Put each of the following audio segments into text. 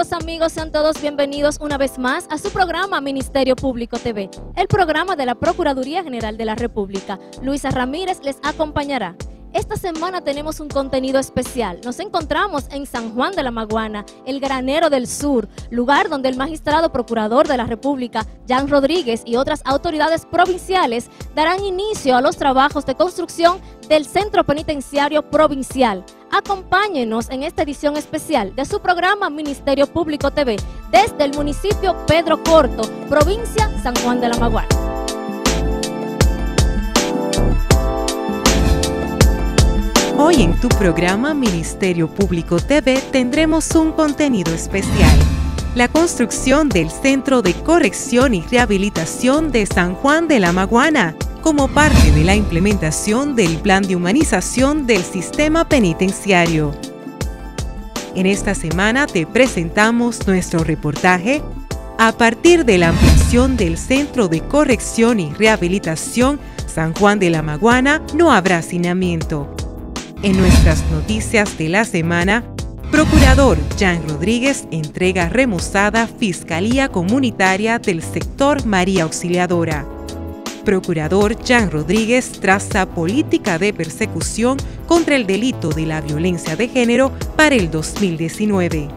Saludos amigos, sean todos bienvenidos una vez más a su programa Ministerio Público TV, el programa de la Procuraduría General de la República. Luisa Ramírez les acompañará. Esta semana tenemos un contenido especial. Nos encontramos en San Juan de la Maguana, el granero del sur, lugar donde el magistrado procurador de la República, Jan Rodríguez, y otras autoridades provinciales darán inicio a los trabajos de construcción del Centro Penitenciario Provincial. Acompáñenos en esta edición especial de su programa Ministerio Público TV desde el municipio Pedro Corto, provincia San Juan de la Maguana. Hoy en tu programa Ministerio Público TV tendremos un contenido especial. La construcción del Centro de Corrección y Rehabilitación de San Juan de la Maguana como parte de la implementación del Plan de Humanización del Sistema Penitenciario. En esta semana te presentamos nuestro reportaje a partir de la ampliación del Centro de Corrección y Rehabilitación San Juan de la Maguana no habrá hacinamiento. En nuestras noticias de la semana, Procurador Jan Rodríguez entrega remozada Fiscalía Comunitaria del sector María Auxiliadora. Procurador Jan Rodríguez traza política de persecución contra el delito de la violencia de género para el 2019.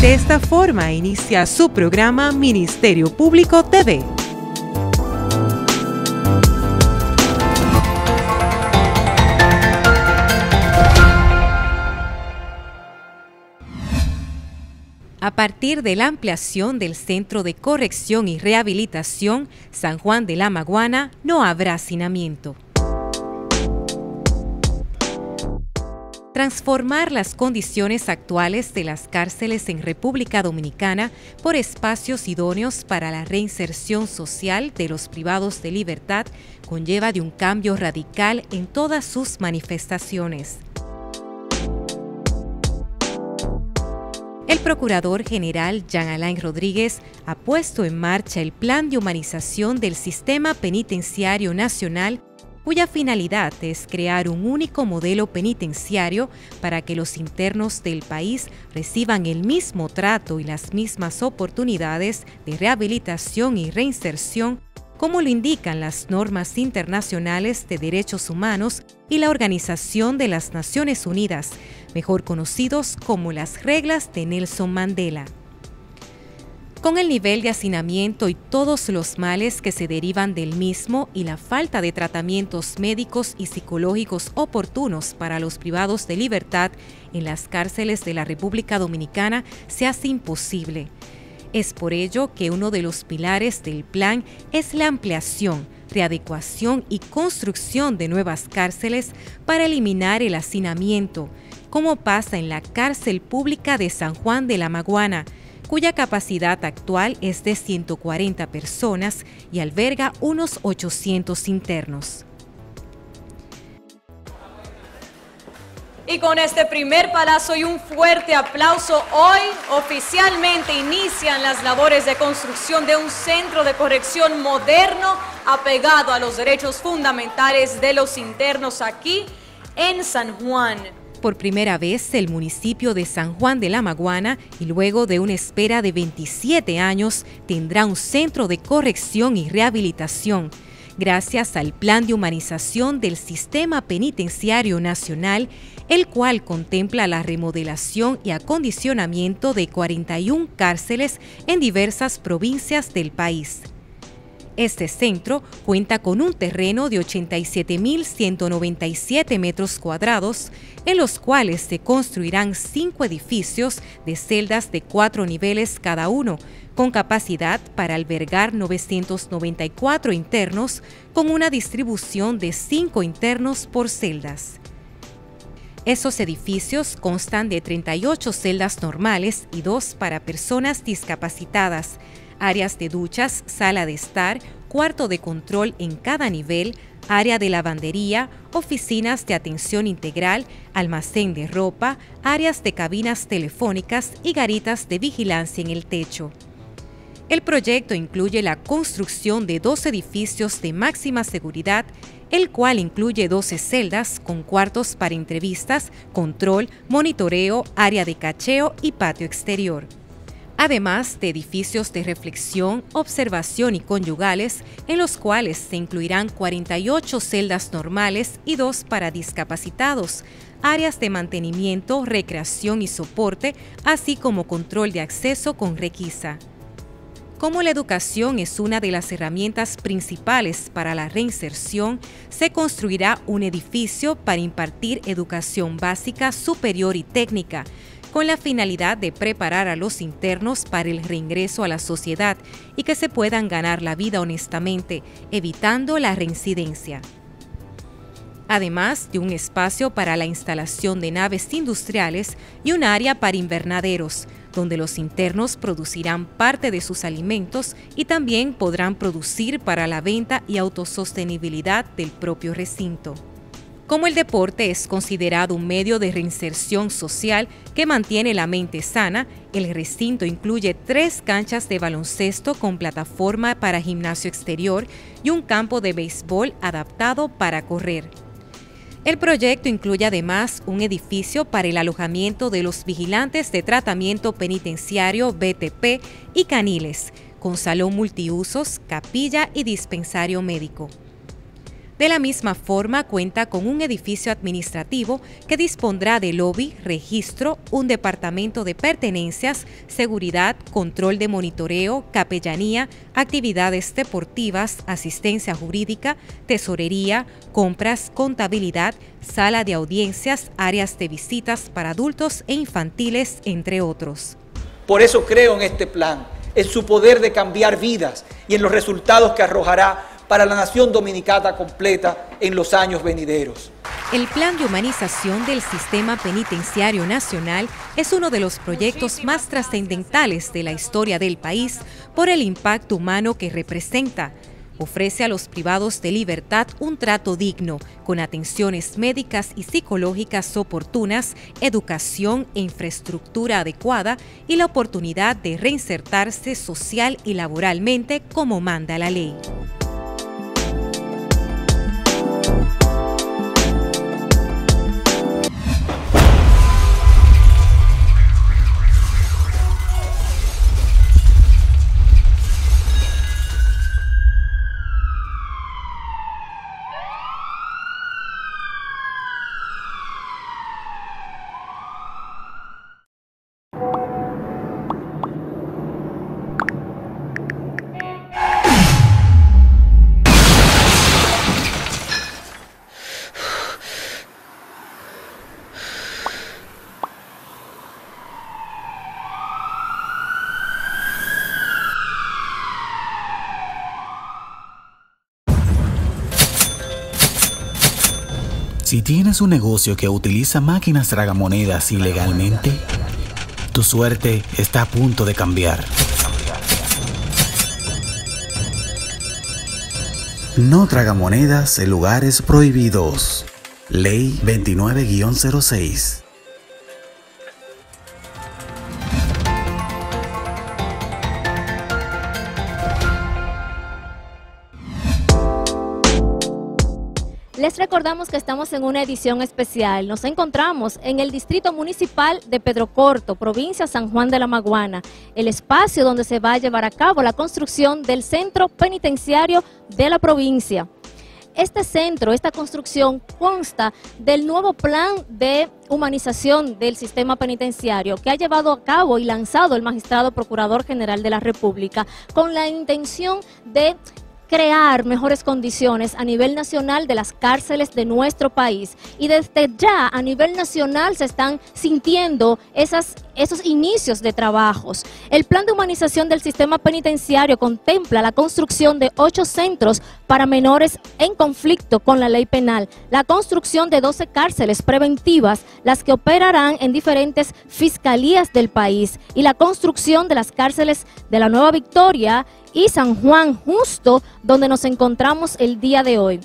De esta forma inicia su programa Ministerio Público TV. A partir de la ampliación del Centro de Corrección y Rehabilitación San Juan de la Maguana, no habrá hacinamiento. Transformar las condiciones actuales de las cárceles en República Dominicana por espacios idóneos para la reinserción social de los privados de libertad conlleva de un cambio radical en todas sus manifestaciones. El Procurador General Jean Alain Rodríguez ha puesto en marcha el Plan de Humanización del Sistema Penitenciario Nacional, cuya finalidad es crear un único modelo penitenciario para que los internos del país reciban el mismo trato y las mismas oportunidades de rehabilitación y reinserción como lo indican las normas internacionales de derechos humanos y la Organización de las Naciones Unidas, mejor conocidos como las reglas de Nelson Mandela. Con el nivel de hacinamiento y todos los males que se derivan del mismo y la falta de tratamientos médicos y psicológicos oportunos para los privados de libertad en las cárceles de la República Dominicana, se hace imposible es por ello que uno de los pilares del plan es la ampliación, readecuación y construcción de nuevas cárceles para eliminar el hacinamiento, como pasa en la cárcel pública de San Juan de la Maguana, cuya capacidad actual es de 140 personas y alberga unos 800 internos. Y con este primer palazo y un fuerte aplauso, hoy oficialmente inician las labores de construcción de un centro de corrección moderno apegado a los derechos fundamentales de los internos aquí en San Juan. Por primera vez, el municipio de San Juan de la Maguana, y luego de una espera de 27 años, tendrá un centro de corrección y rehabilitación gracias al Plan de Humanización del Sistema Penitenciario Nacional el cual contempla la remodelación y acondicionamiento de 41 cárceles en diversas provincias del país. Este centro cuenta con un terreno de 87.197 metros cuadrados, en los cuales se construirán cinco edificios de celdas de cuatro niveles cada uno, con capacidad para albergar 994 internos, con una distribución de cinco internos por celdas. Esos edificios constan de 38 celdas normales y dos para personas discapacitadas, áreas de duchas, sala de estar, cuarto de control en cada nivel, área de lavandería, oficinas de atención integral, almacén de ropa, áreas de cabinas telefónicas y garitas de vigilancia en el techo. El proyecto incluye la construcción de dos edificios de máxima seguridad el cual incluye 12 celdas con cuartos para entrevistas, control, monitoreo, área de cacheo y patio exterior. Además de edificios de reflexión, observación y conyugales, en los cuales se incluirán 48 celdas normales y dos para discapacitados, áreas de mantenimiento, recreación y soporte, así como control de acceso con requisa. Como la educación es una de las herramientas principales para la reinserción, se construirá un edificio para impartir educación básica, superior y técnica, con la finalidad de preparar a los internos para el reingreso a la sociedad y que se puedan ganar la vida honestamente, evitando la reincidencia además de un espacio para la instalación de naves industriales y un área para invernaderos, donde los internos producirán parte de sus alimentos y también podrán producir para la venta y autosostenibilidad del propio recinto. Como el deporte es considerado un medio de reinserción social que mantiene la mente sana, el recinto incluye tres canchas de baloncesto con plataforma para gimnasio exterior y un campo de béisbol adaptado para correr. El proyecto incluye además un edificio para el alojamiento de los vigilantes de tratamiento penitenciario BTP y caniles, con salón multiusos, capilla y dispensario médico. De la misma forma, cuenta con un edificio administrativo que dispondrá de lobby, registro, un departamento de pertenencias, seguridad, control de monitoreo, capellanía, actividades deportivas, asistencia jurídica, tesorería, compras, contabilidad, sala de audiencias, áreas de visitas para adultos e infantiles, entre otros. Por eso creo en este plan, en su poder de cambiar vidas y en los resultados que arrojará para la nación dominicana completa en los años venideros. El plan de humanización del sistema penitenciario nacional es uno de los proyectos más trascendentales de la historia del país por el impacto humano que representa. Ofrece a los privados de libertad un trato digno, con atenciones médicas y psicológicas oportunas, educación e infraestructura adecuada y la oportunidad de reinsertarse social y laboralmente como manda la ley. Si tienes un negocio que utiliza máquinas tragamonedas ilegalmente, tu suerte está a punto de cambiar. No tragamonedas en lugares prohibidos. Ley 29-06. Recordamos que estamos en una edición especial. Nos encontramos en el Distrito Municipal de Pedro Corto, provincia San Juan de la Maguana, el espacio donde se va a llevar a cabo la construcción del centro penitenciario de la provincia. Este centro, esta construcción consta del nuevo plan de humanización del sistema penitenciario que ha llevado a cabo y lanzado el magistrado Procurador General de la República con la intención de crear mejores condiciones a nivel nacional de las cárceles de nuestro país. Y desde ya a nivel nacional se están sintiendo esas, esos inicios de trabajos. El plan de humanización del sistema penitenciario contempla la construcción de ocho centros para menores en conflicto con la ley penal, la construcción de 12 cárceles preventivas, las que operarán en diferentes fiscalías del país, y la construcción de las cárceles de la Nueva Victoria y San Juan, justo donde nos encontramos el día de hoy.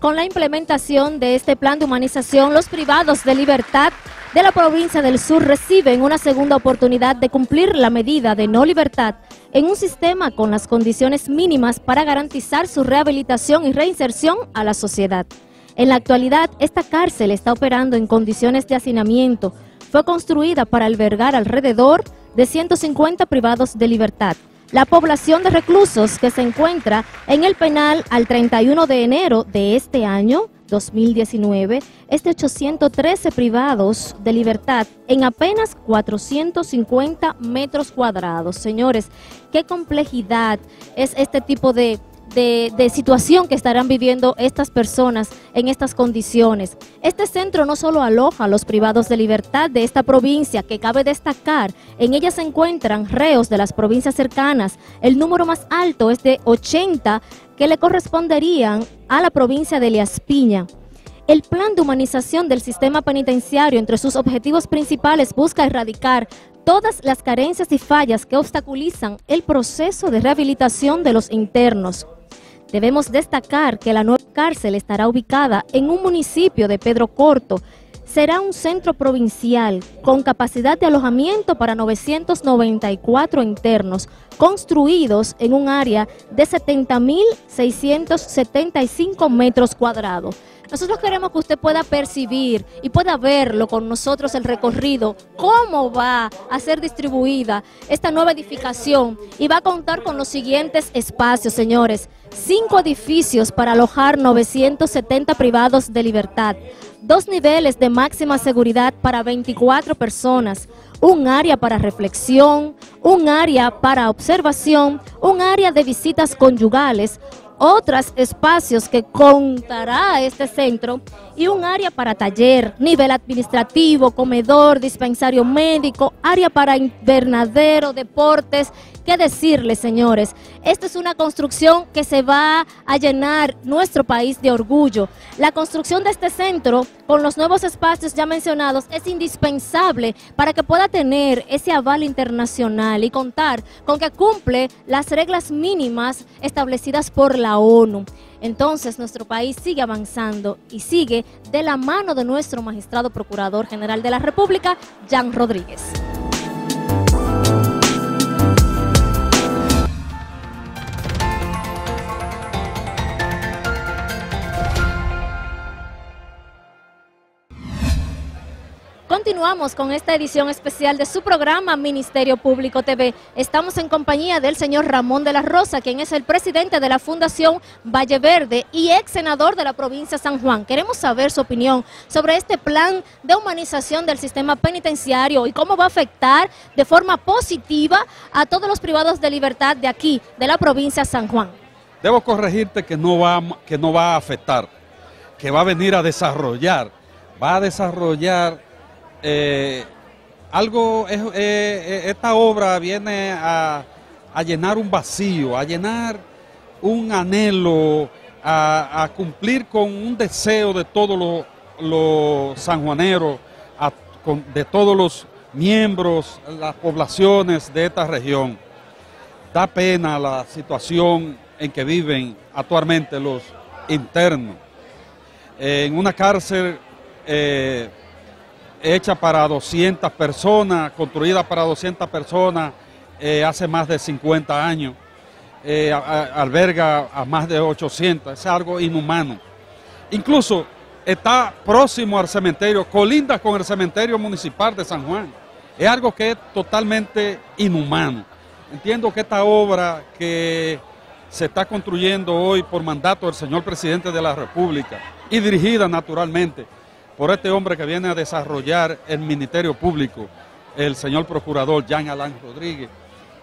Con la implementación de este plan de humanización, los privados de libertad de la provincia del sur reciben una segunda oportunidad de cumplir la medida de no libertad en un sistema con las condiciones mínimas para garantizar su rehabilitación y reinserción a la sociedad. En la actualidad, esta cárcel está operando en condiciones de hacinamiento. Fue construida para albergar alrededor de 150 privados de libertad. La población de reclusos que se encuentra en el penal al 31 de enero de este año 2019 es de 813 privados de libertad en apenas 450 metros cuadrados. Señores, qué complejidad es este tipo de de, situación que estarán viviendo estas personas en estas condiciones. Este centro no solo aloja a los privados de libertad de esta provincia, que cabe destacar, en ella se encuentran reos de las provincias cercanas. El número más alto es de 80 que le corresponderían a la provincia de Elias Piña. El plan de humanización del sistema penitenciario entre sus objetivos principales busca erradicar todas las carencias y fallas que obstaculizan el proceso de rehabilitación de los internos. Debemos destacar que la nueva cárcel estará ubicada en un municipio de Pedro Corto. Será un centro provincial con capacidad de alojamiento para 994 internos, construidos en un área de 70.675 metros cuadrados. Nosotros queremos que usted pueda percibir y pueda verlo con nosotros el recorrido, cómo va a ser distribuida esta nueva edificación y va a contar con los siguientes espacios, señores. Cinco edificios para alojar 970 privados de libertad, dos niveles de máxima seguridad para 24 personas, un área para reflexión, un área para observación, un área de visitas conyugales, otros espacios que contará este centro y un área para taller, nivel administrativo, comedor, dispensario médico, área para invernadero, deportes ¿Qué decirles, señores? Esta es una construcción que se va a llenar nuestro país de orgullo. La construcción de este centro, con los nuevos espacios ya mencionados, es indispensable para que pueda tener ese aval internacional y contar con que cumple las reglas mínimas establecidas por la ONU. Entonces nuestro país sigue avanzando y sigue de la mano de nuestro magistrado procurador general de la República, Jan Rodríguez. Continuamos con esta edición especial de su programa Ministerio Público TV. Estamos en compañía del señor Ramón de la Rosa, quien es el presidente de la Fundación Valle Verde y ex senador de la provincia de San Juan. Queremos saber su opinión sobre este plan de humanización del sistema penitenciario y cómo va a afectar de forma positiva a todos los privados de libertad de aquí, de la provincia de San Juan. Debo corregirte que no va, que no va a afectar, que va a venir a desarrollar, va a desarrollar eh, algo, eh, eh, esta obra viene a, llenar un vacío, a llenar un anhelo, a, cumplir con un deseo de todos los, sanjuaneros, de todos los miembros, las poblaciones de esta región. Da pena la situación en que viven actualmente los internos. en una cárcel hecha para 200 personas, construida para 200 personas eh, hace más de 50 años, eh, alberga a más de 800, es algo inhumano. Incluso está próximo al cementerio, colinda con el cementerio municipal de San Juan. Es algo que es totalmente inhumano. Entiendo que esta obra que se está construyendo hoy por mandato del señor presidente de la República y dirigida naturalmente por este hombre que viene a desarrollar el Ministerio Público, el señor procurador Jean Alain Rodríguez,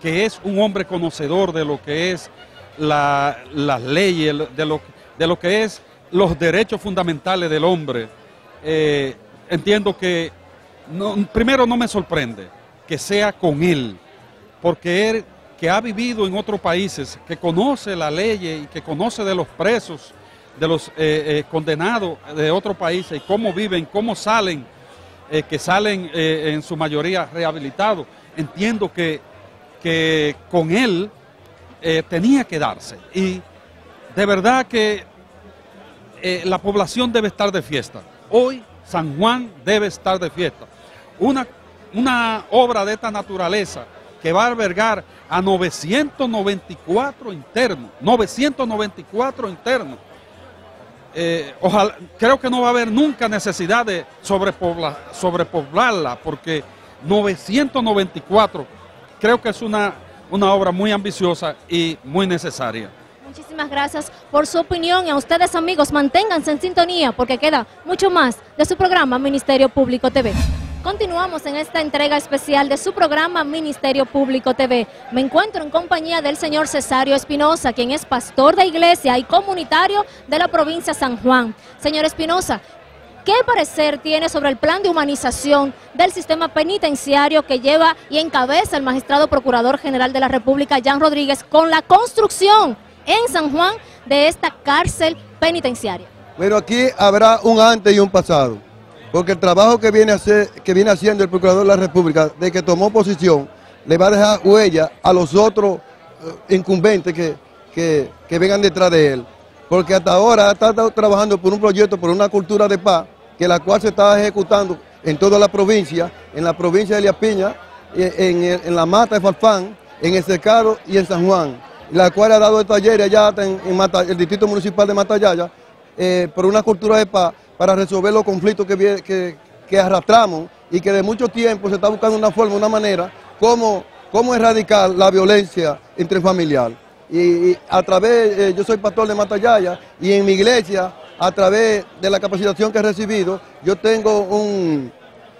que es un hombre conocedor de lo que es las leyes, de lo, de lo que es los derechos fundamentales del hombre. Eh, entiendo que, primero no me sorprende que sea con él, porque él que ha vivido en otros países, que conoce la ley y que conoce de los presos, de los eh, eh, condenados de otros países, cómo viven, cómo salen, eh, que salen en su mayoría rehabilitados. Entiendo que, que con él tenía que darse. Y de verdad que la población debe estar de fiesta. Hoy San Juan debe estar de fiesta. Una, una obra de esta naturaleza que va a albergar a 994 internos, 994 internos, eh, ojalá, creo que no va a haber nunca necesidad de sobrepoblarla, porque 994 creo que es una, una obra muy ambiciosa y muy necesaria. Muchísimas gracias por su opinión y a ustedes amigos manténganse en sintonía porque queda mucho más de su programa Ministerio Público TV. Continuamos en esta entrega especial de su programa Ministerio Público TV. Me encuentro en compañía del señor Cesario Espinosa, quien es pastor de iglesia y comunitario de la provincia de San Juan. Señor Espinosa, ¿qué parecer tiene sobre el plan de humanización del sistema penitenciario que lleva y encabeza el magistrado procurador general de la República, Jan Rodríguez, con la construcción en San Juan de esta cárcel penitenciaria? Bueno, aquí habrá un antes y un pasado porque el trabajo que viene, hacer, que viene haciendo el Procurador de la República, de que tomó posición, le va a dejar huella a los otros eh, incumbentes que, vengan detrás de él. Porque hasta ahora ha estado trabajando por un proyecto, por una cultura de paz, que la cual se está ejecutando en toda la provincia, en la provincia de Elías Piña, en, la Mata de Falfán, en el Cercado y en San Juan, la cual ha dado talleres allá en, el Distrito Municipal de Matallaya, eh, por una cultura de paz para resolver los conflictos que, arrastramos y que de mucho tiempo se está buscando una forma, una manera, cómo, cómo erradicar la violencia intrafamiliar. Y, a través, eh, yo soy pastor de Matallaya y en mi iglesia, a través de la capacitación que he recibido, yo tengo un,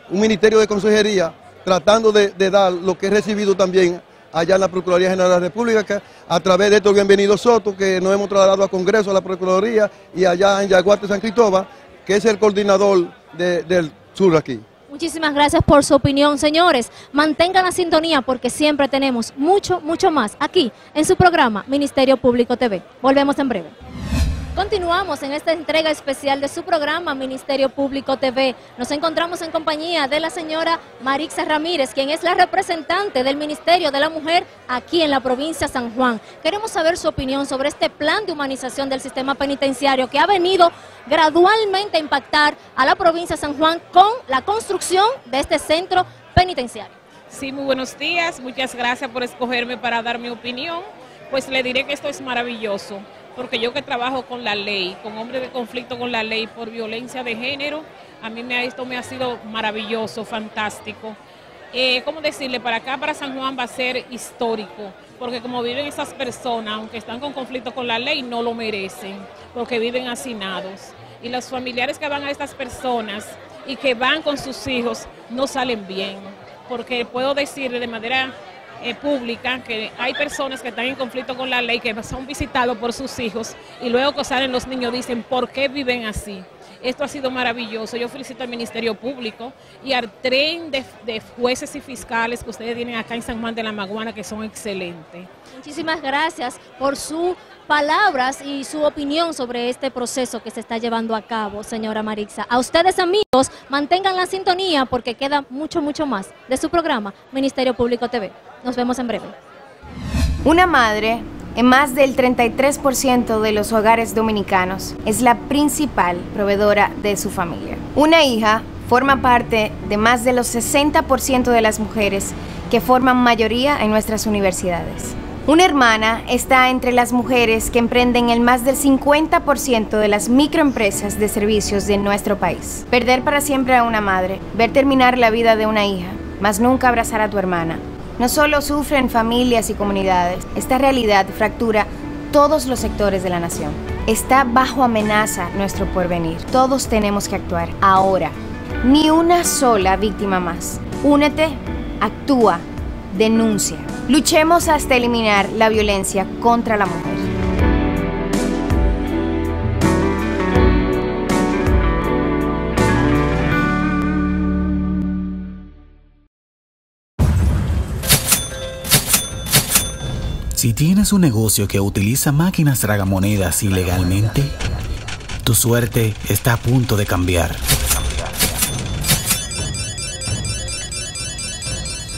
ministerio de consejería tratando de, dar lo que he recibido también allá en la Procuraduría General de la República, que a través de estos bienvenidos Soto, que nos hemos trasladado al Congreso, a la Procuraduría, y allá en Yaguate, San Cristóbal, que es el coordinador del sur aquí. Muchísimas gracias por su opinión, señores. Mantengan la sintonía porque siempre tenemos mucho, mucho más aquí en su programa Ministerio Público TV. Volvemos en breve. Continuamos en esta entrega especial de su programa Ministerio Público TV. Nos encontramos en compañía de la señora Marixa Ramírez, quien es la representante del Ministerio de la Mujer aquí en la provincia de San Juan. Queremos saber su opinión sobre este plan de humanización del sistema penitenciario que ha venido gradualmente a impactar a la provincia de San Juan con la construcción de este centro penitenciario. Sí, muy buenos días. Muchas gracias por escogerme para dar mi opinión. Pues le diré que esto es maravilloso porque yo que trabajo con la ley, con hombres de conflicto con la ley por violencia de género, a mí me, esto me ha sido maravilloso, fantástico. Eh, ¿Cómo decirle? Para acá, para San Juan va a ser histórico, porque como viven esas personas, aunque están con conflicto con la ley, no lo merecen, porque viven hacinados. Y los familiares que van a estas personas y que van con sus hijos no salen bien, porque puedo decirle de manera eh, pública, que hay personas que están en conflicto con la ley, que son visitados por sus hijos y luego que salen los niños dicen, ¿por qué viven así? Esto ha sido maravilloso. Yo felicito al Ministerio Público y al tren de, de, jueces y fiscales que ustedes tienen acá en San Juan de la Maguana, que son excelentes. Muchísimas gracias por sus palabras y su opinión sobre este proceso que se está llevando a cabo, señora Marixa. A ustedes, amigos, mantengan la sintonía porque queda mucho, mucho más de su programa Ministerio Público TV. Nos vemos en breve. Una madre en más del 33% de los hogares dominicanos es la principal proveedora de su familia. Una hija forma parte de más de los 60% de las mujeres que forman mayoría en nuestras universidades. Una hermana está entre las mujeres que emprenden el más del 50% de las microempresas de servicios de nuestro país. Perder para siempre a una madre, ver terminar la vida de una hija, más nunca abrazar a tu hermana, no solo sufren familias y comunidades, esta realidad fractura todos los sectores de la nación. Está bajo amenaza nuestro porvenir. Todos tenemos que actuar ahora. Ni una sola víctima más. Únete, actúa, denuncia. Luchemos hasta eliminar la violencia contra la mujer. Si tienes un negocio que utiliza máquinas tragamonedas ilegalmente, tu suerte está a punto de cambiar.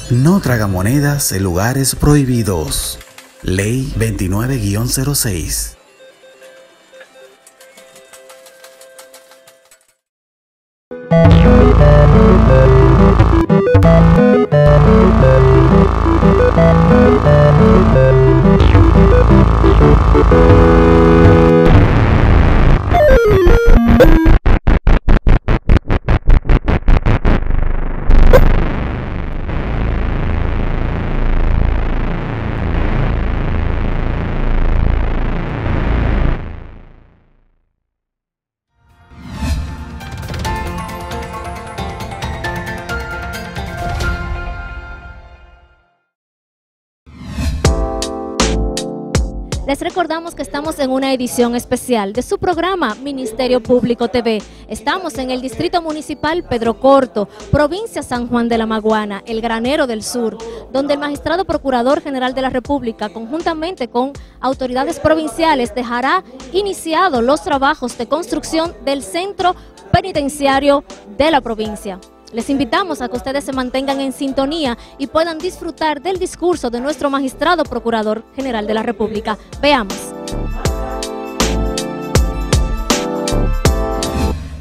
No tragamonedas en lugares prohibidos. Ley 29-06. En una edición especial de su programa Ministerio Público TV. Estamos en el Distrito Municipal Pedro Corto, provincia San Juan de la Maguana, el Granero del Sur, donde el magistrado procurador general de la República, conjuntamente con autoridades provinciales, dejará iniciado los trabajos de construcción del centro penitenciario de la provincia. Les invitamos a que ustedes se mantengan en sintonía y puedan disfrutar del discurso de nuestro magistrado procurador general de la República. Veamos.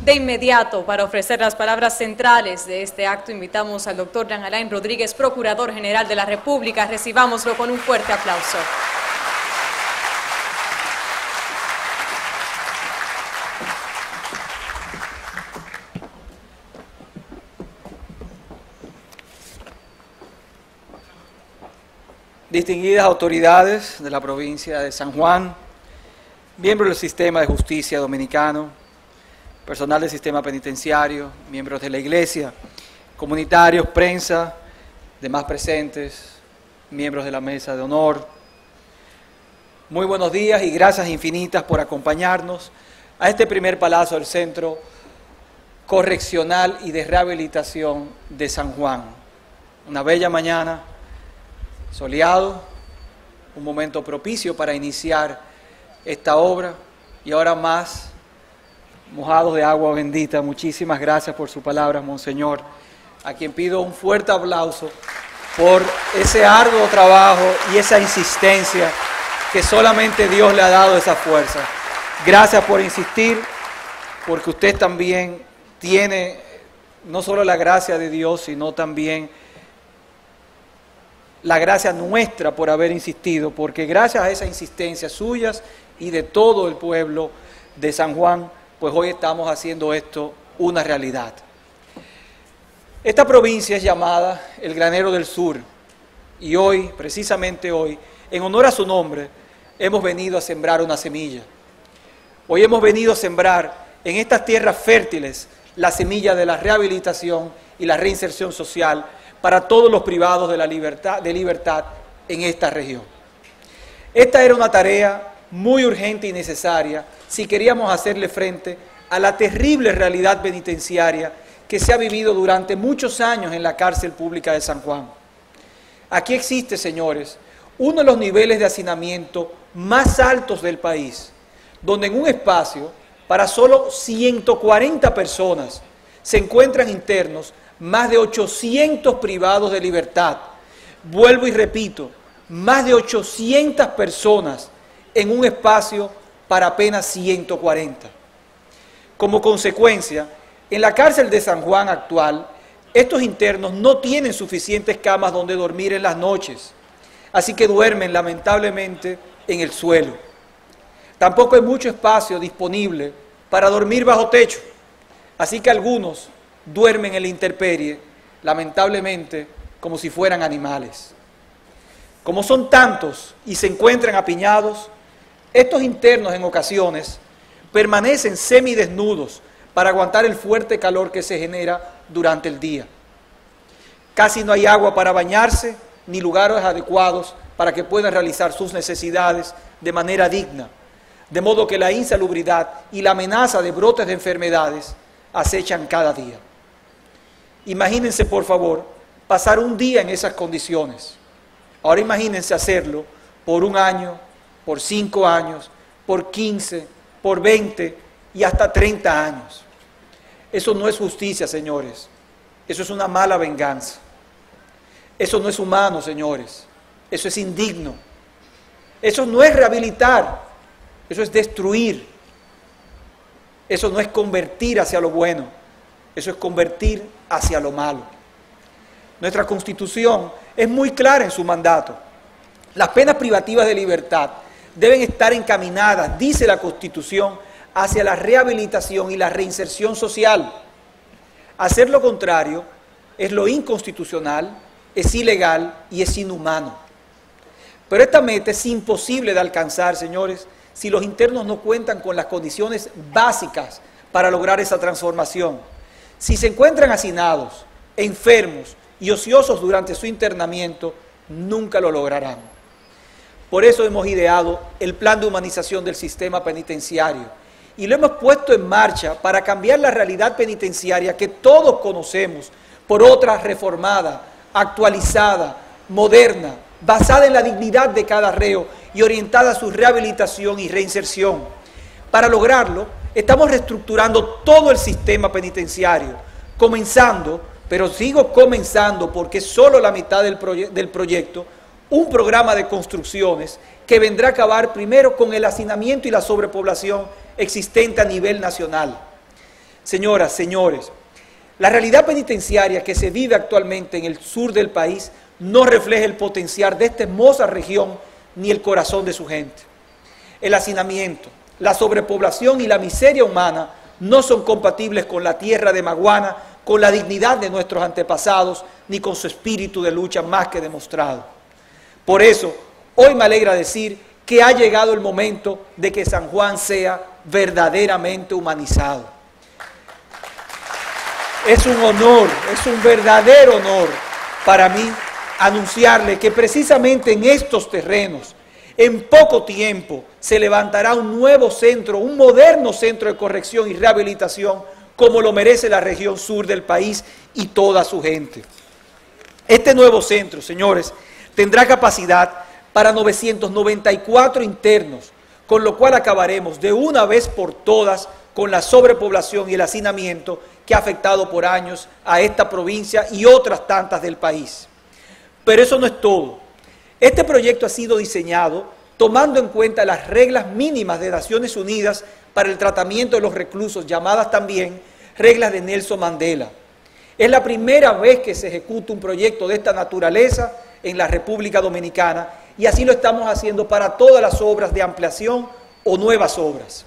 De inmediato, para ofrecer las palabras centrales de este acto, invitamos al doctor Jean Alain Rodríguez, Procurador General de la República. Recibámoslo con un fuerte aplauso. Distinguidas autoridades de la provincia de San Juan, miembros del sistema de justicia dominicano, personal del sistema penitenciario, miembros de la iglesia, comunitarios, prensa, demás presentes, miembros de la mesa de honor. Muy buenos días y gracias infinitas por acompañarnos a este primer palazo del Centro Correccional y de Rehabilitación de San Juan. Una bella mañana soleado, un momento propicio para iniciar esta obra y ahora más mojados de agua bendita. Muchísimas gracias por su palabra, Monseñor, a quien pido un fuerte aplauso por ese arduo trabajo y esa insistencia que solamente Dios le ha dado esa fuerza. Gracias por insistir, porque usted también tiene no solo la gracia de Dios, sino también la gracia nuestra por haber insistido, porque gracias a esa insistencia suyas y de todo el pueblo de San Juan, pues hoy estamos haciendo esto una realidad. Esta provincia es llamada el Granero del Sur y hoy, precisamente hoy, en honor a su nombre, hemos venido a sembrar una semilla. Hoy hemos venido a sembrar en estas tierras fértiles la semilla de la rehabilitación y la reinserción social para todos los privados de la libertad, de libertad en esta región. Esta era una tarea muy urgente y necesaria si queríamos hacerle frente a la terrible realidad penitenciaria que se ha vivido durante muchos años en la cárcel pública de San Juan. Aquí existe, señores, uno de los niveles de hacinamiento más altos del país, donde en un espacio para solo 140 personas se encuentran internos más de 800 privados de libertad. Vuelvo y repito, más de 800 personas en un espacio para apenas 140. Como consecuencia, en la cárcel de San Juan actual, estos internos no tienen suficientes camas donde dormir en las noches, así que duermen lamentablemente en el suelo. Tampoco hay mucho espacio disponible para dormir bajo techo, así que algunos duermen en la intemperie, lamentablemente, como si fueran animales. Como son tantos y se encuentran apiñados, estos internos en ocasiones permanecen semidesnudos para aguantar el fuerte calor que se genera durante el día. Casi no hay agua para bañarse ni lugares adecuados para que puedan realizar sus necesidades de manera digna, de modo que la insalubridad y la amenaza de brotes de enfermedades acechan cada día. Imagínense, por favor, pasar un día en esas condiciones. Ahora imagínense hacerlo por un año, por cinco años, por quince, por veinte y hasta treinta años. Eso no es justicia, señores. Eso es una mala venganza. Eso no es humano, señores. Eso es indigno. Eso no es rehabilitar. Eso es destruir. Eso no es convertir hacia lo bueno. Eso es convertir hacia lo malo. Nuestra constitución es muy clara en su mandato. Las penas privativas de libertad deben estar encaminadas, dice la constitución, hacia la rehabilitación y la reinserción social. Hacer lo contrario es lo inconstitucional, es ilegal y es inhumano. Pero esta meta es imposible de alcanzar, señores, si los internos no cuentan con las condiciones básicas para lograr esa transformación. Si se encuentran hacinados, enfermos y ociosos durante su internamiento, nunca lo lograrán. Por eso hemos ideado el plan de humanización del sistema penitenciario y lo hemos puesto en marcha para cambiar la realidad penitenciaria que todos conocemos por otra reformada, actualizada, moderna, basada en la dignidad de cada reo y orientada a su rehabilitación y reinserción. Para lograrlo, estamos reestructurando todo el sistema penitenciario, comenzando, pero sigo comenzando porque solo la mitad del, del proyecto, un programa de construcciones que vendrá a acabar primero con el hacinamiento y la sobrepoblación existente a nivel nacional. Señoras, señores, la realidad penitenciaria que se vive actualmente en el sur del país no refleja el potencial de esta hermosa región ni el corazón de su gente. El hacinamiento, la sobrepoblación y la miseria humana no son compatibles con la tierra de Maguana, con la dignidad de nuestros antepasados, ni con su espíritu de lucha más que demostrado. Por eso, hoy me alegra decir que ha llegado el momento de que San Juan sea verdaderamente humanizado. Es un honor, es un verdadero honor para mí anunciarle que precisamente en estos terrenos, en poco tiempo, se levantará un nuevo centro, un moderno centro de corrección y rehabilitación, como lo merece la región sur del país y toda su gente. Este nuevo centro, señores, tendrá capacidad para 994 internos, con lo cual acabaremos de una vez por todas con la sobrepoblación y el hacinamiento que ha afectado por años a esta provincia y otras tantas del país. Pero eso no es todo. Este proyecto ha sido diseñado tomando en cuenta las reglas mínimas de Naciones Unidas para el tratamiento de los reclusos, llamadas también reglas de Nelson Mandela. Es la primera vez que se ejecuta un proyecto de esta naturaleza en la República Dominicana y así lo estamos haciendo para todas las obras de ampliación o nuevas obras.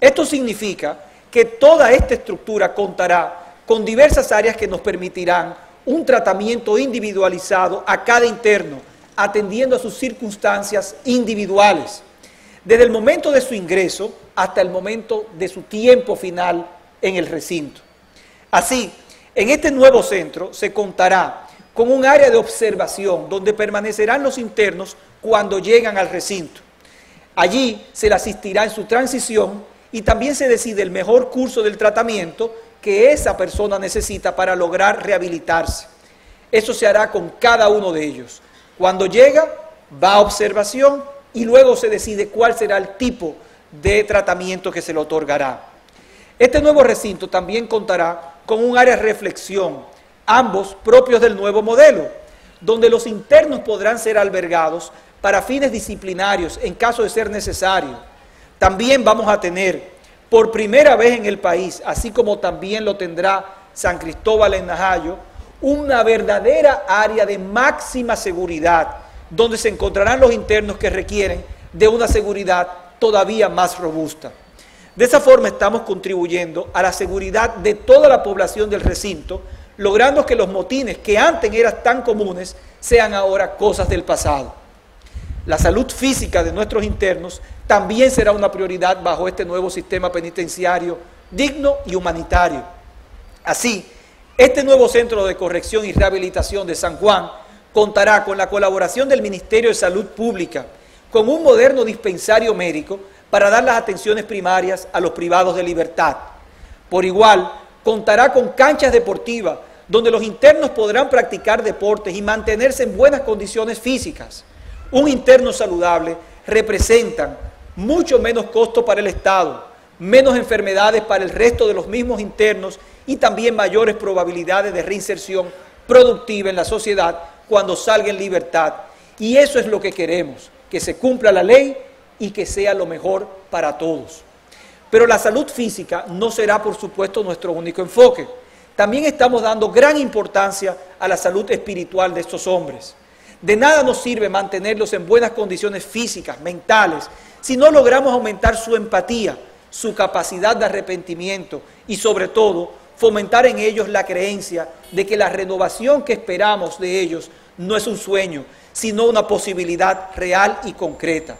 Esto significa que toda esta estructura contará con diversas áreas que nos permitirán un tratamiento individualizado a cada interno, atendiendo a sus circunstancias individuales, desde el momento de su ingreso hasta el momento de su tiempo final en el recinto. Así, en este nuevo centro se contará con un área de observación donde permanecerán los internos cuando llegan al recinto. Allí se le asistirá en su transición y también se decide el mejor curso del tratamiento que esa persona necesita para lograr rehabilitarse. Eso se hará con cada uno de ellos. Cuando llega, va a observación y luego se decide cuál será el tipo de tratamiento que se le otorgará. Este nuevo recinto también contará con un área de reflexión, ambos propios del nuevo modelo, donde los internos podrán ser albergados para fines disciplinarios en caso de ser necesario. También vamos a tener por primera vez en el país, así como también lo tendrá San Cristóbal en Najayo, una verdadera área de máxima seguridad, donde se encontrarán los internos que requieren de una seguridad todavía más robusta. De esa forma estamos contribuyendo a la seguridad de toda la población del recinto, logrando que los motines que antes eran tan comunes sean ahora cosas del pasado. La salud física de nuestros internos también será una prioridad bajo este nuevo sistema penitenciario digno y humanitario. Así, este nuevo centro de corrección y rehabilitación de San Juan contará con la colaboración del Ministerio de Salud Pública, con un moderno dispensario médico para dar las atenciones primarias a los privados de libertad. Por igual, contará con canchas deportivas donde los internos podrán practicar deportes y mantenerse en buenas condiciones físicas. Un interno saludable representa mucho menos costo para el Estado, menos enfermedades para el resto de los mismos internos y también mayores probabilidades de reinserción productiva en la sociedad cuando salga en libertad. Y eso es lo que queremos, que se cumpla la ley y que sea lo mejor para todos. Pero la salud física no será, por supuesto, nuestro único enfoque. También estamos dando gran importancia a la salud espiritual de estos hombres. De nada nos sirve mantenerlos en buenas condiciones físicas, mentales, si no logramos aumentar su empatía, su capacidad de arrepentimiento y sobre todo fomentar en ellos la creencia de que la renovación que esperamos de ellos no es un sueño, sino una posibilidad real y concreta.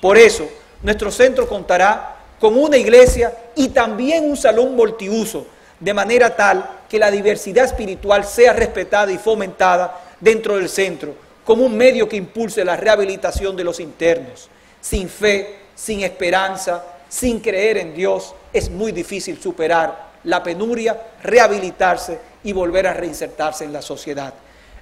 Por eso, nuestro centro contará con una iglesia y también un salón multiuso, de manera tal que la diversidad espiritual sea respetada y fomentada dentro del centro, como un medio que impulse la rehabilitación de los internos. Sin fe, sin esperanza, sin creer en Dios, es muy difícil superar la penuria, rehabilitarse y volver a reinsertarse en la sociedad.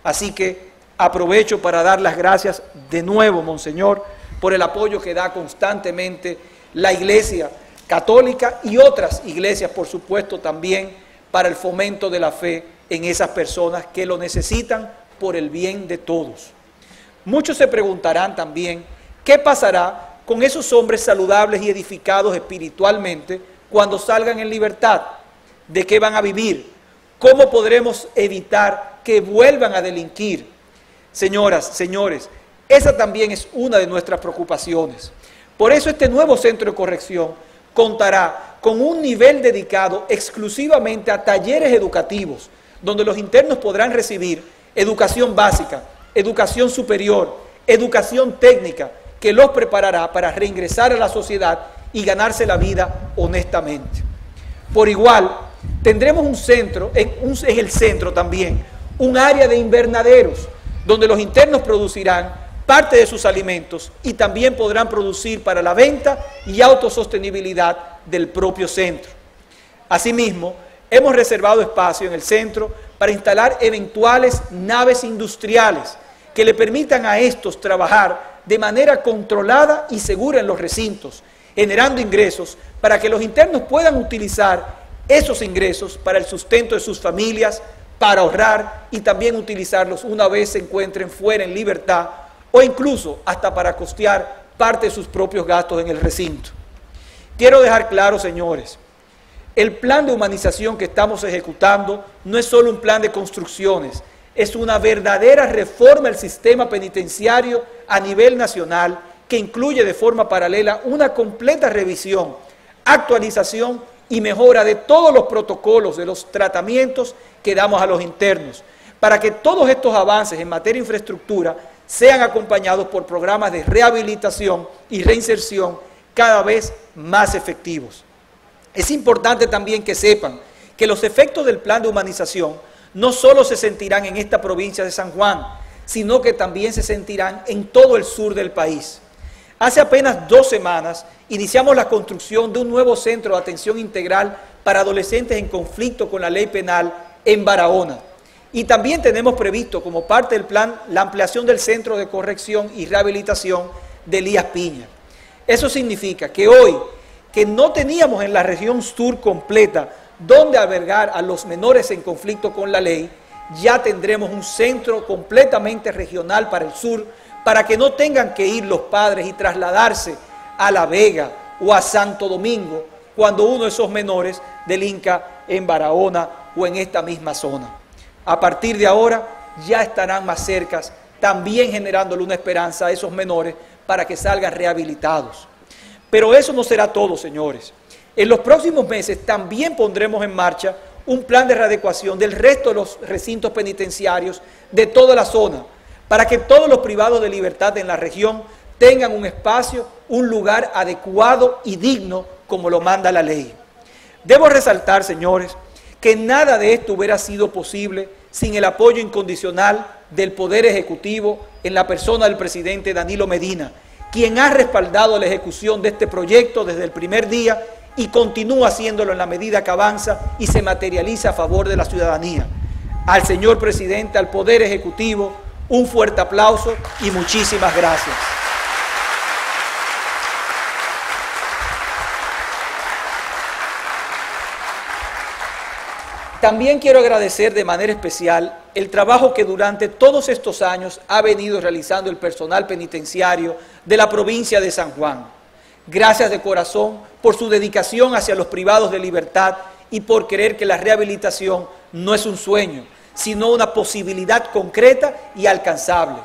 Así que aprovecho para dar las gracias de nuevo, Monseñor, por el apoyo que da constantemente la Iglesia Católica y otras iglesias, por supuesto, también para el fomento de la fe en esas personas que lo necesitan por el bien de todos. Muchos se preguntarán también, ¿qué pasará con esos hombres saludables y edificados espiritualmente cuando salgan en libertad? ¿De qué van a vivir? ¿Cómo podremos evitar que vuelvan a delinquir? Señoras, señores, esa también es una de nuestras preocupaciones. Por eso este nuevo centro de corrección contará con un nivel dedicado exclusivamente a talleres educativos, donde los internos podrán recibir educación básica, educación superior, educación técnica, que los preparará para reingresar a la sociedad y ganarse la vida honestamente. Por igual, tendremos un centro, en, en el centro también, un área de invernaderos, donde los internos producirán parte de sus alimentos y también podrán producir para la venta y autosostenibilidad del propio centro. Asimismo, hemos reservado espacio en el centro para instalar eventuales naves industriales que le permitan a estos trabajar de manera controlada y segura en los recintos, generando ingresos para que los internos puedan utilizar esos ingresos para el sustento de sus familias, para ahorrar y también utilizarlos una vez se encuentren fuera en libertad o incluso hasta para costear parte de sus propios gastos en el recinto. Quiero dejar claro, señores, el plan de humanización que estamos ejecutando no es solo un plan de construcciones, es una verdadera reforma del sistema penitenciario a nivel nacional que incluye de forma paralela una completa revisión, actualización y mejora de todos los protocolos de los tratamientos que damos a los internos, para que todos estos avances en materia de infraestructura sean acompañados por programas de rehabilitación y reinserción cada vez más efectivos. Es importante también que sepan que los efectos del plan de humanización no solo se sentirán en esta provincia de San Juan, sino que también se sentirán en todo el sur del país. Hace apenas dos semanas iniciamos la construcción de un nuevo centro de atención integral para adolescentes en conflicto con la ley penal en Barahona. Y también tenemos previsto como parte del plan la ampliación del Centro de Corrección y Rehabilitación de Elías Piña. Eso significa que hoy, que no teníamos en la región sur completa donde albergar a los menores en conflicto con la ley, ya tendremos un centro completamente regional para el sur, para que no tengan que ir los padres y trasladarse a La Vega o a Santo Domingo cuando uno de esos menores delinca en Barahona o en esta misma zona a partir de ahora ya estarán más cercas, también generándole una esperanza a esos menores para que salgan rehabilitados. Pero eso no será todo, señores. En los próximos meses también pondremos en marcha un plan de readecuación del resto de los recintos penitenciarios de toda la zona, para que todos los privados de libertad en la región tengan un espacio, un lugar adecuado y digno como lo manda la ley. Debo resaltar, señores, que nada de esto hubiera sido posible sin el apoyo incondicional del Poder Ejecutivo en la persona del presidente Danilo Medina, quien ha respaldado la ejecución de este proyecto desde el primer día y continúa haciéndolo en la medida que avanza y se materializa a favor de la ciudadanía. Al señor presidente, al Poder Ejecutivo, un fuerte aplauso y muchísimas gracias. También quiero agradecer de manera especial el trabajo que durante todos estos años ha venido realizando el personal penitenciario de la provincia de San Juan. Gracias de corazón por su dedicación hacia los privados de libertad y por creer que la rehabilitación no es un sueño, sino una posibilidad concreta y alcanzable.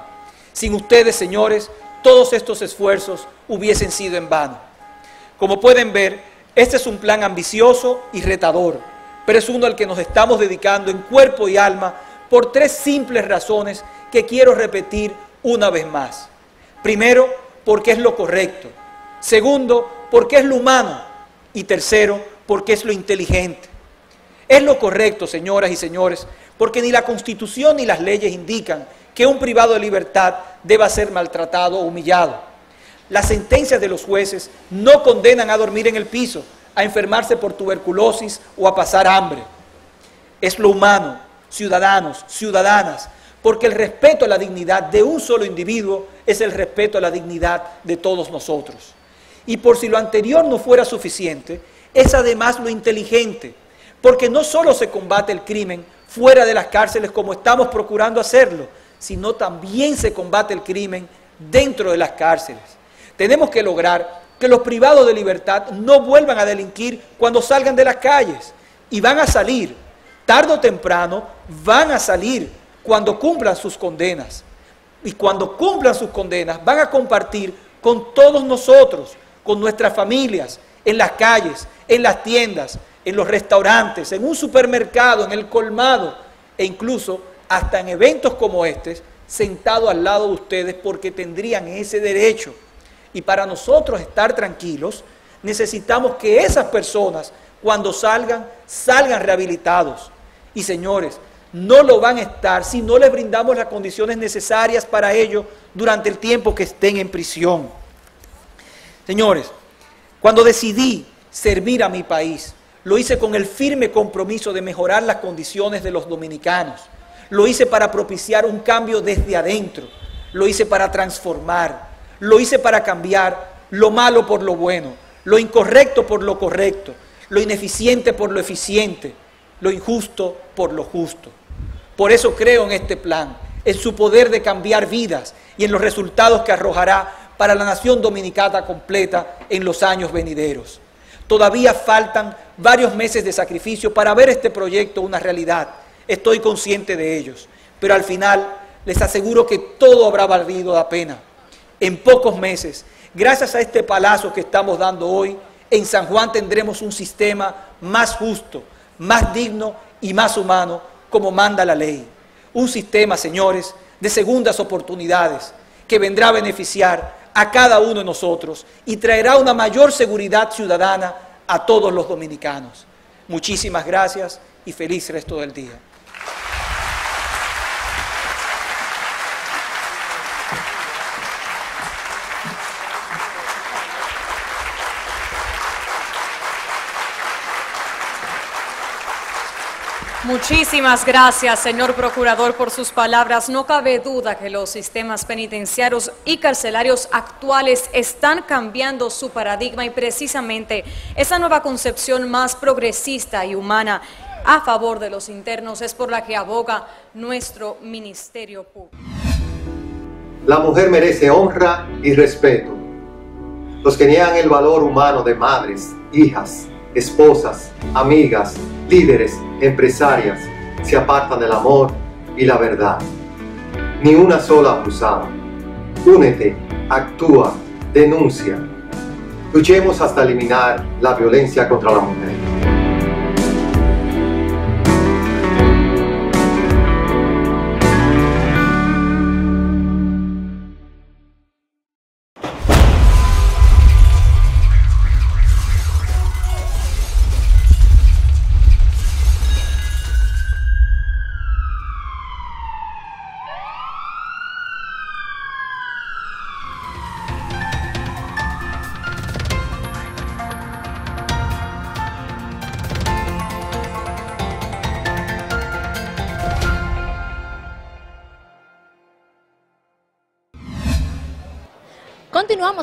Sin ustedes, señores, todos estos esfuerzos hubiesen sido en vano. Como pueden ver, este es un plan ambicioso y retador pero es uno al que nos estamos dedicando en cuerpo y alma por tres simples razones que quiero repetir una vez más. Primero, porque es lo correcto. Segundo, porque es lo humano. Y tercero, porque es lo inteligente. Es lo correcto, señoras y señores, porque ni la Constitución ni las leyes indican que un privado de libertad deba ser maltratado o humillado. Las sentencias de los jueces no condenan a dormir en el piso, a enfermarse por tuberculosis o a pasar hambre. Es lo humano, ciudadanos, ciudadanas, porque el respeto a la dignidad de un solo individuo es el respeto a la dignidad de todos nosotros. Y por si lo anterior no fuera suficiente, es además lo inteligente, porque no solo se combate el crimen fuera de las cárceles como estamos procurando hacerlo, sino también se combate el crimen dentro de las cárceles. Tenemos que lograr que los privados de libertad no vuelvan a delinquir cuando salgan de las calles y van a salir, tarde o temprano, van a salir cuando cumplan sus condenas. Y cuando cumplan sus condenas van a compartir con todos nosotros, con nuestras familias, en las calles, en las tiendas, en los restaurantes, en un supermercado, en el colmado e incluso hasta en eventos como este, sentado al lado de ustedes porque tendrían ese derecho. Y para nosotros estar tranquilos, necesitamos que esas personas, cuando salgan, salgan rehabilitados. Y señores, no lo van a estar si no les brindamos las condiciones necesarias para ello durante el tiempo que estén en prisión. Señores, cuando decidí servir a mi país, lo hice con el firme compromiso de mejorar las condiciones de los dominicanos. Lo hice para propiciar un cambio desde adentro. Lo hice para transformar. Lo hice para cambiar lo malo por lo bueno, lo incorrecto por lo correcto, lo ineficiente por lo eficiente, lo injusto por lo justo. Por eso creo en este plan, en su poder de cambiar vidas y en los resultados que arrojará para la nación dominicana completa en los años venideros. Todavía faltan varios meses de sacrificio para ver este proyecto una realidad. Estoy consciente de ellos, pero al final les aseguro que todo habrá valido la pena. En pocos meses, gracias a este palazo que estamos dando hoy, en San Juan tendremos un sistema más justo, más digno y más humano como manda la ley. Un sistema, señores, de segundas oportunidades que vendrá a beneficiar a cada uno de nosotros y traerá una mayor seguridad ciudadana a todos los dominicanos. Muchísimas gracias y feliz resto del día. Muchísimas gracias, señor procurador, por sus palabras. No cabe duda que los sistemas penitenciarios y carcelarios actuales están cambiando su paradigma y precisamente esa nueva concepción más progresista y humana a favor de los internos es por la que aboga nuestro Ministerio Público. La mujer merece honra y respeto. Los que niegan el valor humano de madres, hijas, esposas, amigas, líderes, empresarias, se apartan del amor y la verdad. Ni una sola acusada. Únete, actúa, denuncia. Luchemos hasta eliminar la violencia contra la mujer.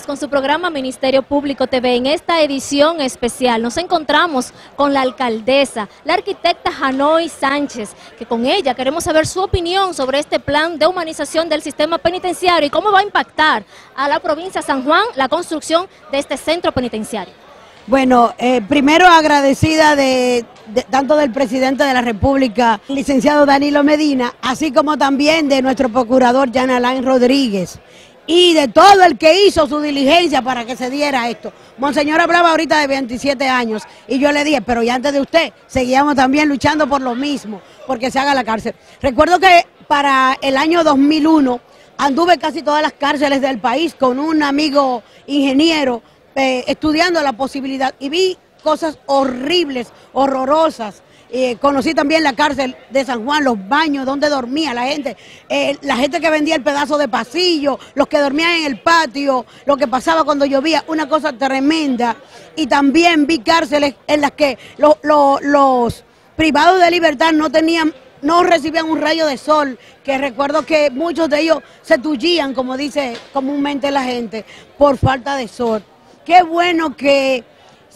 Con su programa Ministerio Público TV. En esta edición especial nos encontramos con la alcaldesa, la arquitecta Hanoi Sánchez, que con ella queremos saber su opinión sobre este plan de humanización del sistema penitenciario y cómo va a impactar a la provincia de San Juan la construcción de este centro penitenciario. Bueno, eh, primero agradecida de, tanto del presidente de la República, licenciado Danilo Medina, así como también de nuestro procurador Jan Alain Rodríguez y de todo el que hizo su diligencia para que se diera esto. Monseñor hablaba ahorita de 27 años y yo le dije, pero ya antes de usted seguíamos también luchando por lo mismo, porque se haga la cárcel. Recuerdo que para el año 2001 anduve casi todas las cárceles del país con un amigo ingeniero eh, estudiando la posibilidad y vi cosas horribles, horrorosas. Eh, conocí también la cárcel de San Juan, los baños donde dormía la gente, eh, la gente que vendía el pedazo de pasillo, los que dormían en el patio, lo que pasaba cuando llovía, una cosa tremenda. Y también vi cárceles en las que los privados de libertad no tenían no recibían un rayo de sol, que recuerdo que muchos de ellos se tullían, como dice comúnmente la gente, por falta de sol. Qué bueno que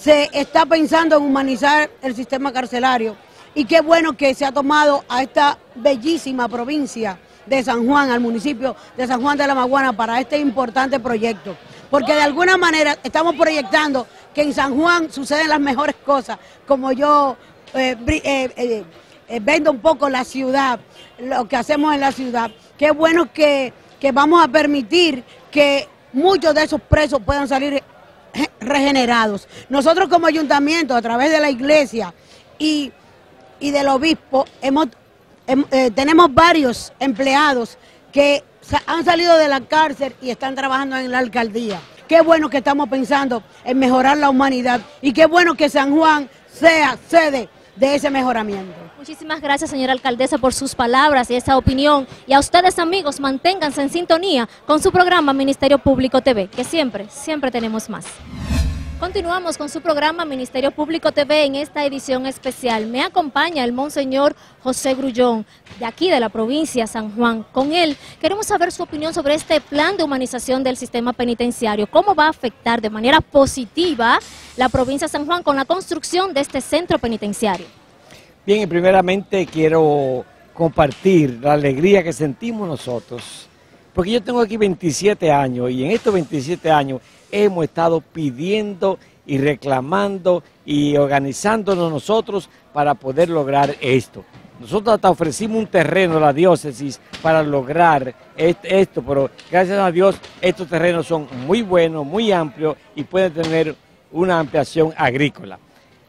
se está pensando en humanizar el sistema carcelario y qué bueno que se ha tomado a esta bellísima provincia de San Juan, al municipio de San Juan de la Maguana para este importante proyecto. Porque de alguna manera estamos proyectando que en San Juan suceden las mejores cosas, como yo eh, eh, eh, venda un poco la ciudad, lo que hacemos en la ciudad. Qué bueno que, vamos a permitir que muchos de esos presos puedan salir regenerados. Nosotros como ayuntamiento, a través de la iglesia y, del obispo, hemos, eh, tenemos varios empleados que han salido de la cárcel y están trabajando en la alcaldía. Qué bueno que estamos pensando en mejorar la humanidad y qué bueno que San Juan sea sede de ese mejoramiento. Muchísimas gracias, señora alcaldesa, por sus palabras y esa opinión. Y a ustedes, amigos, manténganse en sintonía con su programa Ministerio Público TV, que siempre, siempre tenemos más. Continuamos con su programa Ministerio Público TV en esta edición especial. Me acompaña el monseñor José Grullón, de aquí de la provincia San Juan. Con él queremos saber su opinión sobre este plan de humanización del sistema penitenciario. ¿Cómo va a afectar de manera positiva la provincia de San Juan con la construcción de este centro penitenciario? Bien, y primeramente quiero compartir la alegría que sentimos nosotros, porque yo tengo aquí 27 años y en estos 27 años hemos estado pidiendo y reclamando y organizándonos nosotros para poder lograr esto. Nosotros hasta ofrecimos un terreno a la diócesis para lograr esto, pero gracias a Dios estos terrenos son muy buenos, muy amplios y pueden tener una ampliación agrícola.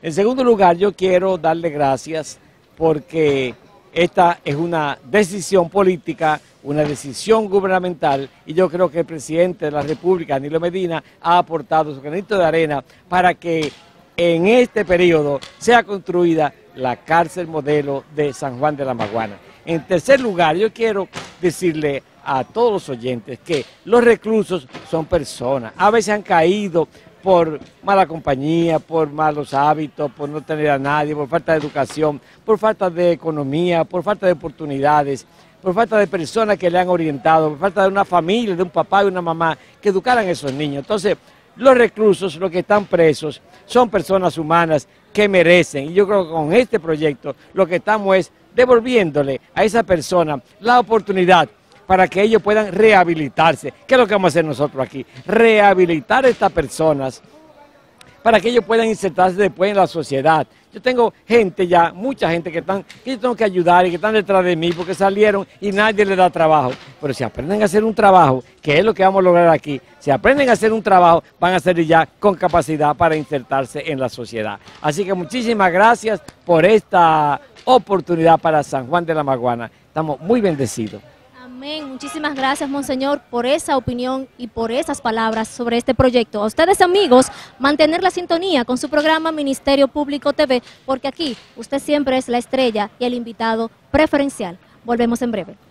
En segundo lugar, yo quiero darle gracias porque esta es una decisión política, una decisión gubernamental y yo creo que el presidente de la República, Danilo Medina, ha aportado su granito de arena para que en este periodo sea construida la cárcel modelo de San Juan de la Maguana. En tercer lugar, yo quiero decirle a todos los oyentes que los reclusos son personas, a veces han caído por mala compañía, por malos hábitos, por no tener a nadie, por falta de educación, por falta de economía, por falta de oportunidades, por falta de personas que le han orientado, por falta de una familia, de un papá y una mamá que educaran a esos niños. Entonces, los reclusos, los que están presos, son personas humanas que merecen. Y yo creo que con este proyecto lo que estamos es devolviéndole a esa persona la oportunidad para que ellos puedan rehabilitarse. ¿Qué es lo que vamos a hacer nosotros aquí? Rehabilitar a estas personas para que ellos puedan insertarse después en la sociedad. Yo tengo gente ya, mucha gente que están, que yo tengo que ayudar y que están detrás de mí porque salieron y nadie les da trabajo. Pero si aprenden a hacer un trabajo, que es lo que vamos a lograr aquí, si aprenden a hacer un trabajo, van a ser ya con capacidad para insertarse en la sociedad. Así que muchísimas gracias por esta oportunidad para San Juan de la Maguana. Estamos muy bendecidos. Amén. Muchísimas gracias, Monseñor, por esa opinión y por esas palabras sobre este proyecto. A ustedes, amigos, mantener la sintonía con su programa Ministerio Público TV, porque aquí usted siempre es la estrella y el invitado preferencial. Volvemos en breve.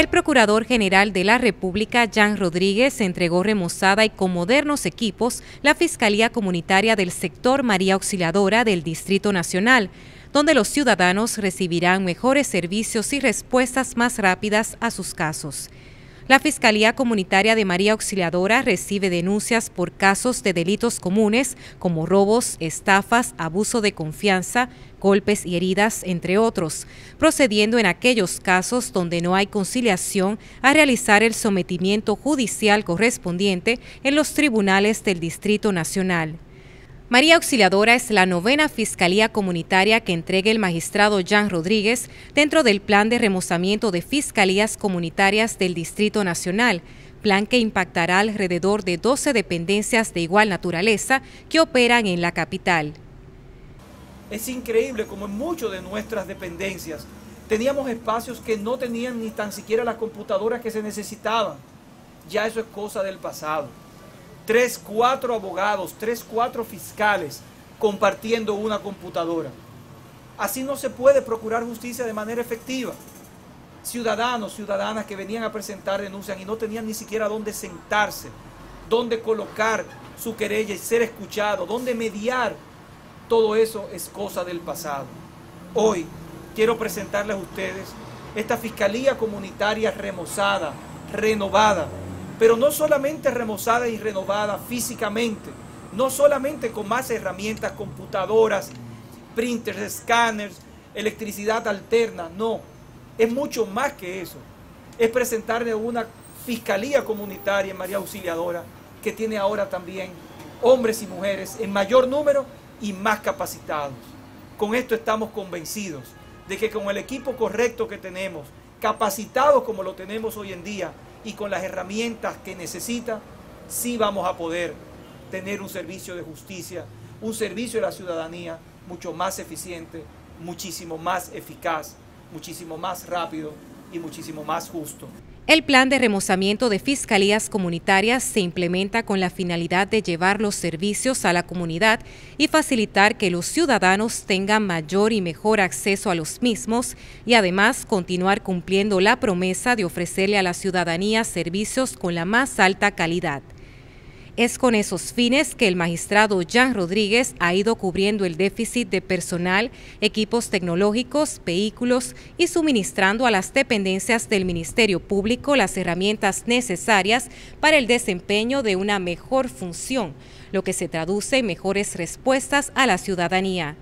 El Procurador General de la República, Jan Rodríguez, entregó remozada y con modernos equipos la Fiscalía Comunitaria del Sector María Auxiliadora del Distrito Nacional, donde los ciudadanos recibirán mejores servicios y respuestas más rápidas a sus casos. La Fiscalía Comunitaria de María Auxiliadora recibe denuncias por casos de delitos comunes como robos, estafas, abuso de confianza, golpes y heridas, entre otros, procediendo en aquellos casos donde no hay conciliación a realizar el sometimiento judicial correspondiente en los tribunales del Distrito Nacional. María Auxiliadora es la novena fiscalía comunitaria que entregue el magistrado Jan Rodríguez dentro del plan de remozamiento de fiscalías comunitarias del Distrito Nacional, plan que impactará alrededor de 12 dependencias de igual naturaleza que operan en la capital. Es increíble como en muchas de nuestras dependencias teníamos espacios que no tenían ni tan siquiera las computadoras que se necesitaban. ya eso es cosa del pasado. Tres, cuatro abogados, tres, cuatro fiscales compartiendo una computadora. Así no se puede procurar justicia de manera efectiva. Ciudadanos, ciudadanas que venían a presentar denuncias y no tenían ni siquiera dónde sentarse, dónde colocar su querella y ser escuchado, dónde mediar, todo eso es cosa del pasado. Hoy quiero presentarles a ustedes esta Fiscalía Comunitaria remozada, renovada, pero no solamente remozada y renovada físicamente, no solamente con más herramientas, computadoras, printers, escáneres, electricidad alterna, no, es mucho más que eso. Es presentarle una fiscalía comunitaria María Auxiliadora que tiene ahora también hombres y mujeres en mayor número y más capacitados. Con esto estamos convencidos de que con el equipo correcto que tenemos, capacitados como lo tenemos hoy en día y con las herramientas que necesita, sí vamos a poder tener un servicio de justicia, un servicio de la ciudadanía mucho más eficiente, muchísimo más eficaz, muchísimo más rápido y muchísimo más justo. El plan de remozamiento de fiscalías comunitarias se implementa con la finalidad de llevar los servicios a la comunidad y facilitar que los ciudadanos tengan mayor y mejor acceso a los mismos y además continuar cumpliendo la promesa de ofrecerle a la ciudadanía servicios con la más alta calidad. Es con esos fines que el magistrado Jan Rodríguez ha ido cubriendo el déficit de personal, equipos tecnológicos, vehículos y suministrando a las dependencias del Ministerio Público las herramientas necesarias para el desempeño de una mejor función, lo que se traduce en mejores respuestas a la ciudadanía.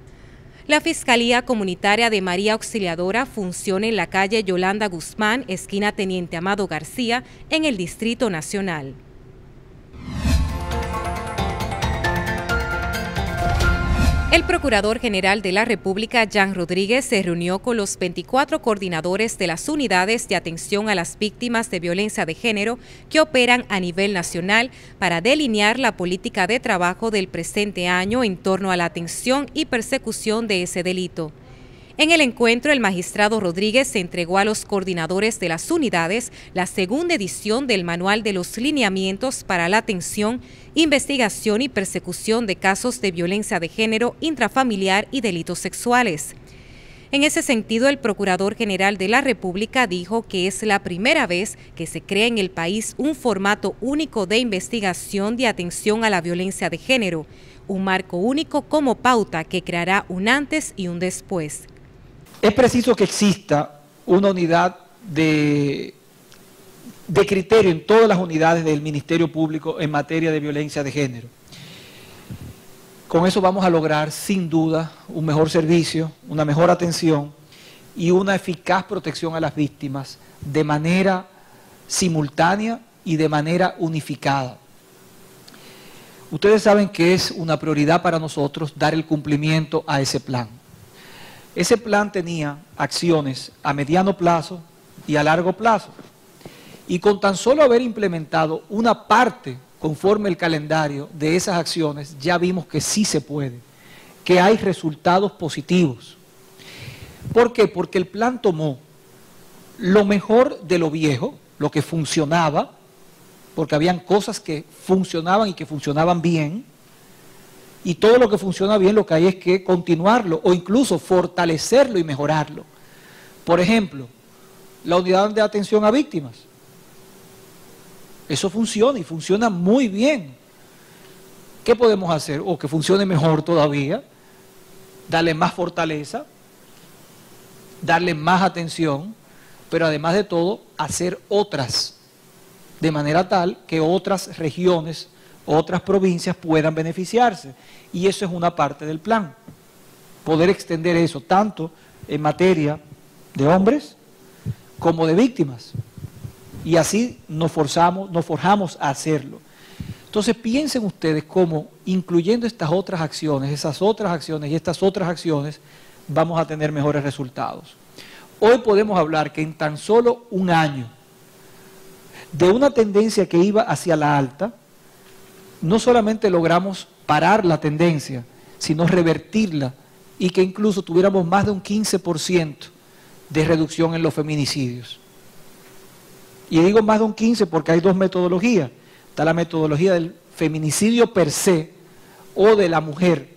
La Fiscalía Comunitaria de María Auxiliadora funciona en la calle Yolanda Guzmán, esquina Teniente Amado García, en el Distrito Nacional. El Procurador General de la República, Jan Rodríguez, se reunió con los 24 coordinadores de las unidades de atención a las víctimas de violencia de género que operan a nivel nacional para delinear la política de trabajo del presente año en torno a la atención y persecución de ese delito. En el encuentro, el magistrado Rodríguez entregó a los coordinadores de las unidades la segunda edición del Manual de los Lineamientos para la Atención, Investigación y Persecución de Casos de Violencia de Género, Intrafamiliar y Delitos Sexuales. En ese sentido, el Procurador General de la República dijo que es la primera vez que se crea en el país un formato único de investigación de atención a la violencia de género, un marco único como pauta que creará un antes y un después. Es preciso que exista una unidad de, criterio en todas las unidades del Ministerio Público en materia de violencia de género. Con eso vamos a lograr, sin duda, un mejor servicio, una mejor atención y una eficaz protección a las víctimas de manera simultánea y de manera unificada. Ustedes saben que es una prioridad para nosotros dar el cumplimiento a ese plan. Ese plan tenía acciones a mediano plazo y a largo plazo. Y con tan solo haber implementado una parte conforme el calendario de esas acciones, ya vimos que sí se puede, que hay resultados positivos. ¿Por qué? Porque el plan tomó lo mejor de lo viejo, lo que funcionaba, porque habían cosas que funcionaban y que funcionaban bien, y todo lo que funciona bien lo que hay es que continuarlo o incluso fortalecerlo y mejorarlo. Por ejemplo, la unidad de atención a víctimas. Eso funciona y funciona muy bien. ¿Qué podemos hacer? O que funcione mejor todavía, darle más fortaleza, darle más atención, pero además de todo, hacer otras, de manera tal que otras regiones otras provincias puedan beneficiarse. Y eso es una parte del plan. Poder extender eso tanto en materia de hombres como de víctimas. Y así nos forzamos, nos forjamos a hacerlo. Entonces piensen ustedes cómo, incluyendo estas otras acciones, esas otras acciones y estas otras acciones, vamos a tener mejores resultados. Hoy podemos hablar que en tan solo un año, de una tendencia que iba hacia la alta, no solamente logramos parar la tendencia, sino revertirla y que incluso tuviéramos más de un 15% de reducción en los feminicidios. Y digo más de un 15 porque hay dos metodologías. Está la metodología del feminicidio per se o de la mujer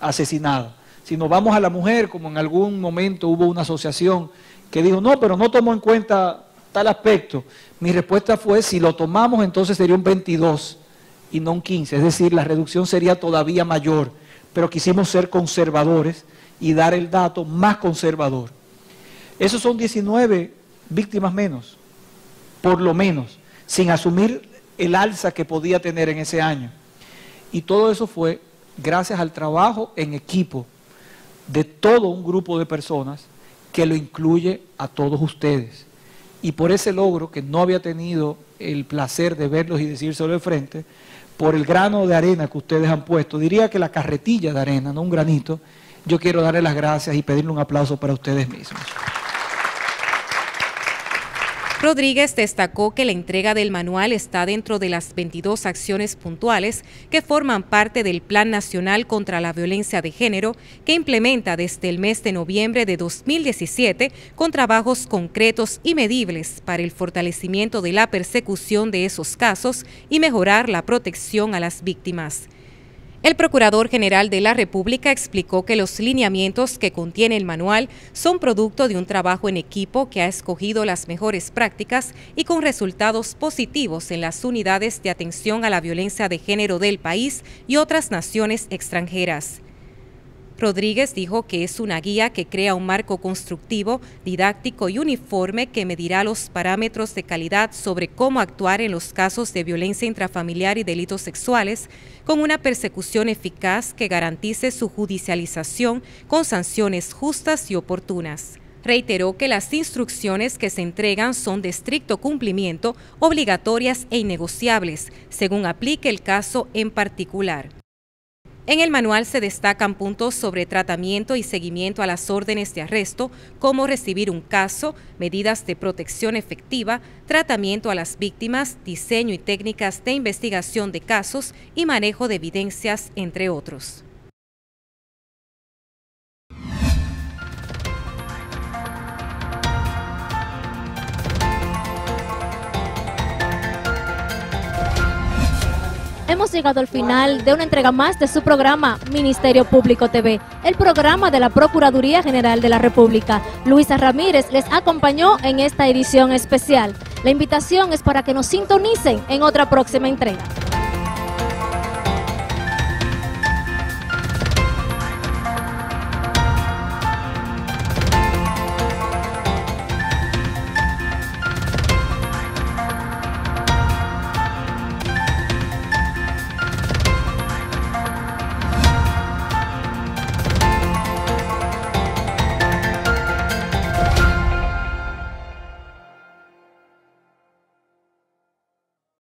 asesinada. Si nos vamos a la mujer, como en algún momento hubo una asociación que dijo, no, pero no tomó en cuenta tal aspecto, mi respuesta fue, si lo tomamos entonces sería un 22 y no un 15, es decir, la reducción sería todavía mayor, pero quisimos ser conservadores y dar el dato más conservador. Esos son 19 víctimas menos, por lo menos, sin asumir el alza que podía tener en ese año. Y todo eso fue gracias al trabajo en equipo de todo un grupo de personas que lo incluye a todos ustedes. Y por ese logro, que no había tenido el placer de verlos y decírselo de frente, por el grano de arena que ustedes han puesto, diría que la carretilla de arena, no un granito, yo quiero darle las gracias y pedirle un aplauso para ustedes mismos. Rodríguez destacó que la entrega del manual está dentro de las 22 acciones puntuales que forman parte del Plan Nacional contra la Violencia de Género que implementa desde el mes de noviembre de 2017 con trabajos concretos y medibles para el fortalecimiento de la persecución de esos casos y mejorar la protección a las víctimas. El Procurador General de la República explicó que los lineamientos que contiene el manual son producto de un trabajo en equipo que ha escogido las mejores prácticas y con resultados positivos en las unidades de atención a la violencia de género del país y otras naciones extranjeras. Rodríguez dijo que es una guía que crea un marco constructivo, didáctico y uniforme que medirá los parámetros de calidad sobre cómo actuar en los casos de violencia intrafamiliar y delitos sexuales, con una persecución eficaz que garantice su judicialización con sanciones justas y oportunas. Reiteró que las instrucciones que se entregan son de estricto cumplimiento, obligatorias e innegociables, según aplique el caso en particular. En el manual se destacan puntos sobre tratamiento y seguimiento a las órdenes de arresto, cómo recibir un caso, medidas de protección efectiva, tratamiento a las víctimas, diseño y técnicas de investigación de casos y manejo de evidencias, entre otros. Hemos llegado al final de una entrega más de su programa Ministerio Público TV, el programa de la Procuraduría General de la República. Luisa Ramírez les acompañó en esta edición especial. La invitación es para que nos sintonicen en otra próxima entrega.